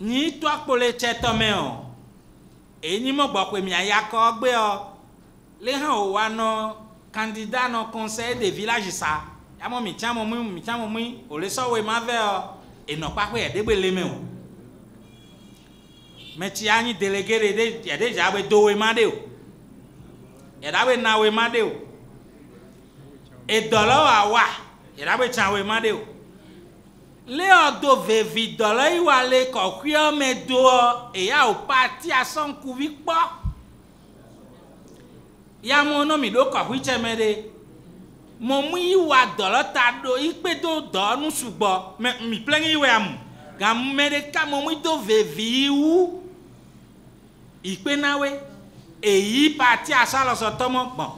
nyitɔ akpo le tse tɔmɛ o. Enyi mɔgbɔ koe mia ya kɔ gbe o. Le hã o wa nɔ kandida nɔ conseil de village sa. Yamɔ mi tsa mɔ mui mi tsa mɔ mui o le sɔwɔe ma vɛ o. Enɔ kpakpe yɛdegbe le me o. Mɛtsi anyi délégué de de yɛde dza be dowe ma de o. Yɛda be nawe ma de o. Edɔlɔ wa wa yɛda be tsawe ma de o léɔdo vevi dɔlɔ yi wa le kɔkɔe me doɔ eya wo pa atia sɔŋkuvi kpɔ yamewo nɔ mi ɖo kɔkɔe tse me ɖe mɔmu yi wa dɔlɔ ta ɖo yi kpe do dɔ nu sugbɔ mɛ mi plɛŋ yi wɛ amu gamume ɖeka mɔmu yi do vevi yi wu yi kpe na we eyi pa atia sɔlɔsɔtɔmɔ gbɔn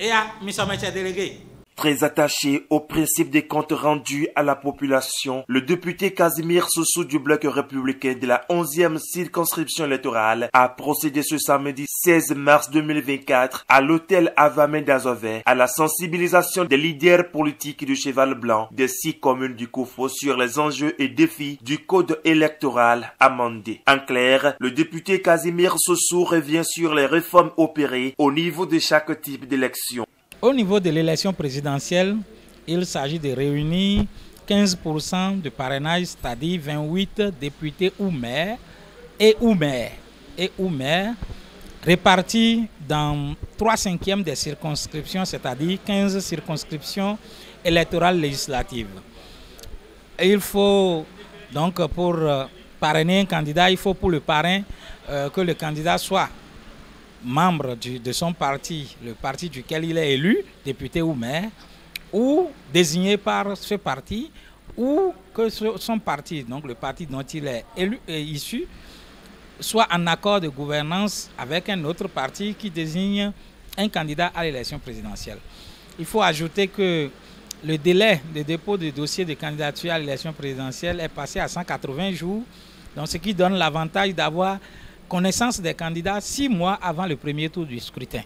eya mi sɔmɛ tse de le ge. Très attaché au principe des comptes rendus à la population, le député Casimir Soussou du bloc républicain de la 11e circonscription électorale a procédé ce samedi 16 mars 2024 à l'hôtel Avamé d'Azové à la sensibilisation des leaders politiques du Cheval Blanc des six communes du Koufo sur les enjeux et défis du code électoral amendé. En clair, le député Casimir Soussou revient sur les réformes opérées au niveau de chaque type d'élection. Au niveau de l'élection présidentielle, il s'agit de réunir 15% de parrainage, c'est-à-dire 28 députés ou maires et ou maires, et ou maires répartis dans 3 cinquièmes des circonscriptions, c'est-à-dire 15 circonscriptions électorales législatives. Il faut donc pour parrainer un candidat, il faut pour le parrain euh, que le candidat soit membre du, de son parti, le parti duquel il est élu, député ou maire, ou désigné par ce parti, ou que son parti, donc le parti dont il est élu et issu, soit en accord de gouvernance avec un autre parti qui désigne un candidat à l'élection présidentielle. Il faut ajouter que le délai de dépôt de dossier de candidature à l'élection présidentielle est passé à 180 jours, donc ce qui donne l'avantage d'avoir connaissance des candidats six mois avant le premier tour du scrutin.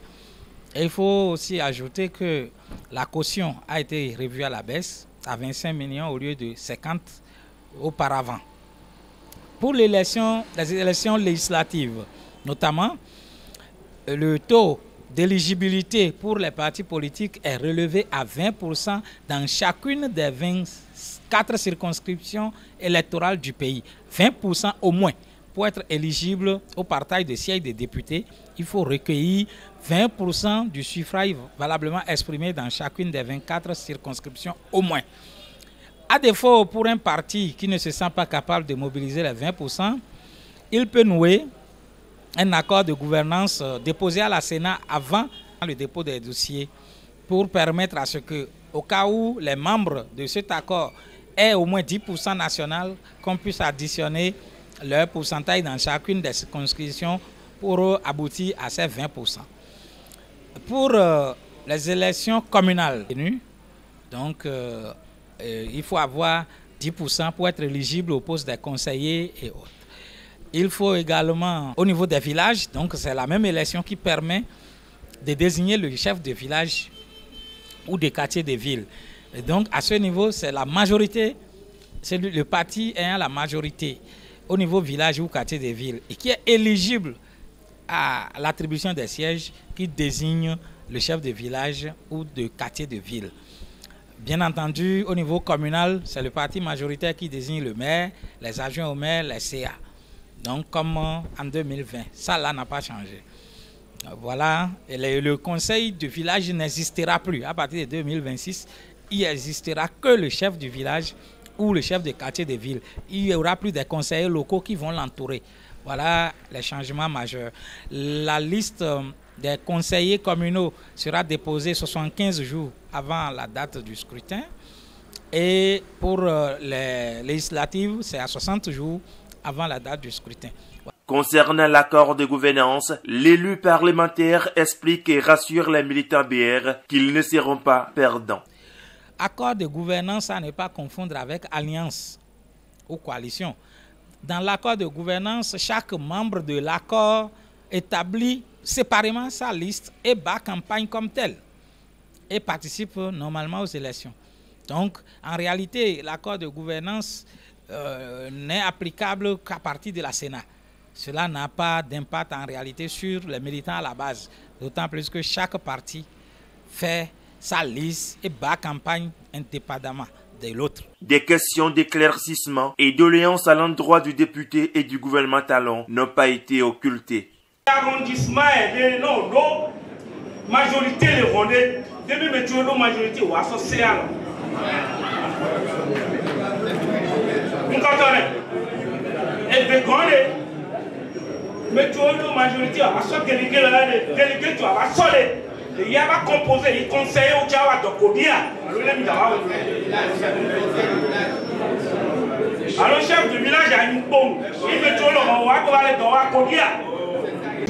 Il faut aussi ajouter que la caution a été revue à la baisse à 25 millions au lieu de 50 auparavant. Pour les élections législatives, notamment, le taux d'éligibilité pour les partis politiques est relevé à 20% dans chacune des 24 circonscriptions électorales du pays. 20% au moins pour être éligible au partage de sièges des députés, il faut recueillir 20% du suffrage valablement exprimé dans chacune des 24 circonscriptions au moins. À défaut, pour un parti qui ne se sent pas capable de mobiliser les 20%, il peut nouer un accord de gouvernance déposé à la Sénat avant le dépôt des dossiers pour permettre à ce que, au cas où les membres de cet accord aient au moins 10% national, qu'on puisse additionner leur pourcentage dans chacune des circonscriptions pour aboutir à ces 20%. Pour euh, les élections communales, donc euh, euh, il faut avoir 10% pour être éligible au poste des conseillers et autres. Il faut également, au niveau des villages, donc c'est la même élection qui permet de désigner le chef de village ou des quartiers de ville. Et donc à ce niveau, c'est la majorité, c'est le parti ayant la majorité au niveau village ou quartier de ville et qui est éligible à l'attribution des sièges qui désigne le chef de village ou de quartier de ville. Bien entendu, au niveau communal, c'est le parti majoritaire qui désigne le maire, les adjoints au maire, les CA. Donc, comme en 2020, ça là n'a pas changé. Voilà, et le, conseil de village n'existera plus. À partir de 2026, il n'existera que le chef du village ou le chef de quartier de ville. Il n'y aura plus des conseillers locaux qui vont l'entourer. Voilà les changements majeurs. La liste des conseillers communaux sera déposée 75 jours avant la date du scrutin. Et pour les législatives, c'est à 60 jours avant la date du scrutin. Concernant l'accord de gouvernance, l'élu parlementaire explique et rassure les militants BR qu'ils ne seront pas perdants. Accord de gouvernance à ne pas confondre avec alliance ou coalition. Dans l'accord de gouvernance, chaque membre de l'accord établit séparément sa liste et bat campagne comme telle et participe normalement aux élections. Donc, en réalité, l'accord de gouvernance euh, n'est applicable qu'à partir de la Sénat. Cela n'a pas d'impact en réalité sur les militants à la base, d'autant plus que chaque parti fait sa liste et bat campagne indépendamment de l'autre. Des questions d'éclaircissement et doléances à l'endroit du député et du gouvernement talon n'ont pas été occultées. L'arrondissement est non, non, majorité les rondés, depuis que tu as majorité ou associé. Vous comprenez? Et de gagner, mais tu as majorité, à chaque délégué, délégué, tu vas soler. Il y a pas composé, il conseille au Tchawa de Kodia. Alors, chef du village a une bombe. Il me tourne au roi pour aller dans la Kodia.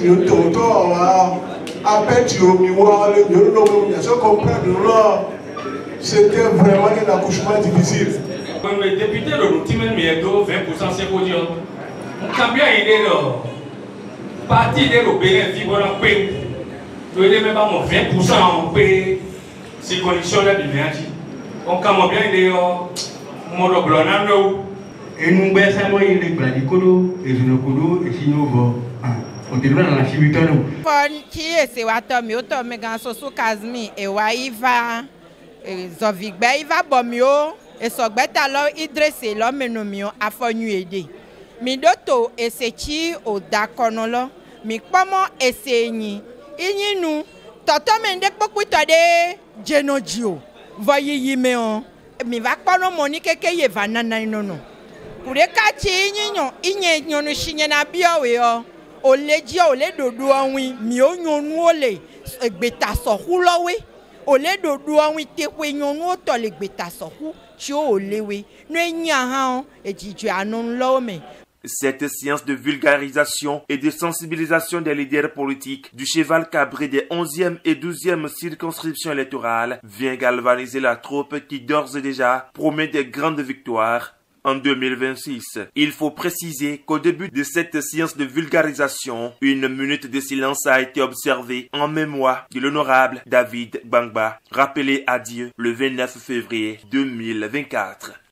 Le tonton a appelé au miroir, le nom de ce comprendre c'était vraiment un accouchement difficile. Le député de l'Outimel Miedo, 20% c'est pour dire. Il est là Parti de l'Obéren, Fibre en paix. Tu es même pas mon 20% en paix. C'est condition là du ménage. On commence bien il est là. Mon blanc, non, Et nous, ben, ça, moi, il est bladicolo, et je ne connais, et sinon, bon. Pon ki ese wa tɔ mi o tɔ mi gan soso kazmi ewa iva zɔvigbe iva bɔ mi o esɔgbɛta lɔ idrese lɔ menu mi o afɔnyu ede mi do to esetsi o da kɔnɔ lɔ mi kpɔmɔ ese nyi inyi nu. Tɔtɔme ɖe kpɔkpɔtɔ ɖe dzeno dzi o. Vɔ yiyi me o. Mi va kpɔ no mɔ keke ye va nana yi nɔnɔ. Ku ɖeka tsi inyi nyɔ inye nyɔnu si nye na bia o yɔ. O le dzi o le ɖoɖoa ŋui. Miwo nyɔnuwo le egbeta sɔkulɔwoe o le ɖoɖoa ŋui teƒe nyɔnuwo tɔ le gbeta sɔku tsi o le woe no enyia hã o edzidzɔ anɔ me. Cette séance de vulgarisation et de sensibilisation des leaders politiques du cheval cabré des 11e et 12e circonscriptions électorales vient galvaniser la troupe qui d'ores et déjà promet des grandes victoires en 2026. Il faut préciser qu'au début de cette séance de vulgarisation, une minute de silence a été observée en mémoire de l'honorable David Bangba, rappelé à Dieu le 29 février 2024.